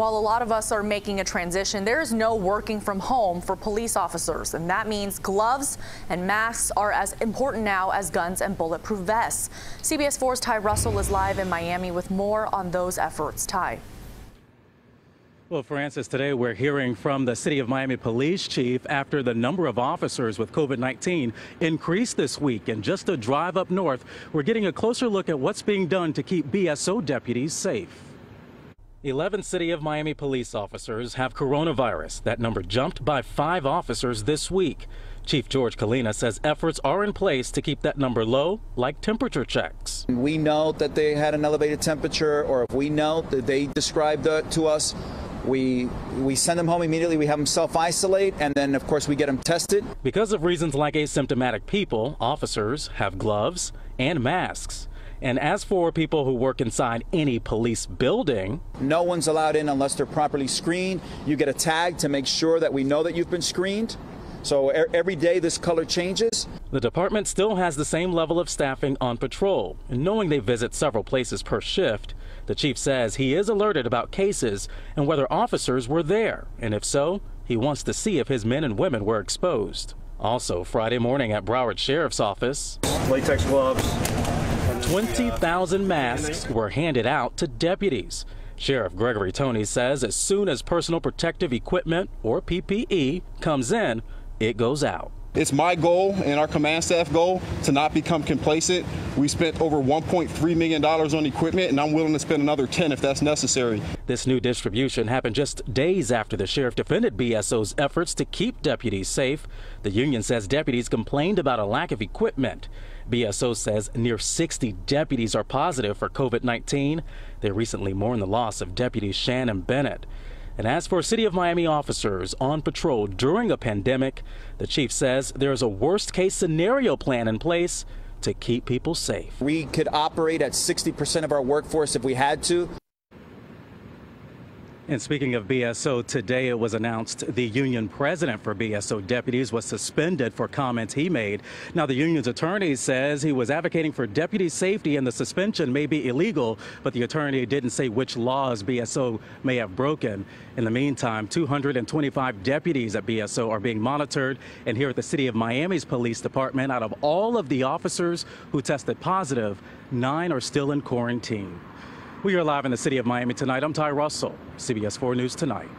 While a lot of us are making a transition, there is no working from home for police officers, and that means gloves and masks are as important now as guns and bulletproof vests. CBS 4's Ty Russell is live in Miami with more on those efforts. Ty. Well, Francis, today we're hearing from the City of Miami Police Chief after the number of officers with COVID 19 increased this week. And just a drive up north, we're getting a closer look at what's being done to keep BSO deputies safe. 11 City of Miami police officers have coronavirus. That number jumped by five officers this week. Chief Jorge Colina says efforts are in place to keep that number low, like temperature checks. We know that they had an elevated temperature, or if we know that they described that to us, we we send them home immediately. We have them self-isolate, and then of course we get them tested. Because of reasons like asymptomatic people, officers have gloves and masks. And as for people who work inside any police building, no one's allowed in unless they're properly screened. You get a tag to make sure that we know that you've been screened. So every day this color changes. The department still has the same level of staffing on patrol. And knowing they visit several places per shift, the chief says he is alerted about cases and whether officers were there. And if so, he wants to see if his men and women were exposed. Also, Friday morning at Broward Sheriff's Office, latex gloves. 20,000 masks were handed out to deputies. Sheriff Gregory Tony says as soon as personal protective equipment, or PPE, comes in, it goes out. It's my goal and our command staff goal to not become complacent. We spent over $1.3 million on equipment, and I'm willing to spend another 10 if that's necessary. This new distribution happened just days after the sheriff defended BSO's efforts to keep deputies safe. The union says deputies complained about a lack of equipment. BSO says near 60 deputies are positive for COVID 19. They recently mourned the loss of Deputy Shannon Bennett. And as for City of Miami officers on patrol during a pandemic, the chief says there's a worst case scenario plan in place to keep people safe. We could operate at 60% of our workforce if we had to. And speaking of BSO, today it was announced the union president for BSO deputies was suspended for comments he made. Now, the union's attorney says he was advocating for deputy safety and the suspension may be illegal, but the attorney didn't say which laws BSO may have broken. In the meantime, 225 deputies at BSO are being monitored. And here at the City of Miami's police department, out of all of the officers who tested positive, nine are still in quarantine. We are live in the city of Miami tonight. I'm Ty Russell, CBS 4 News Tonight.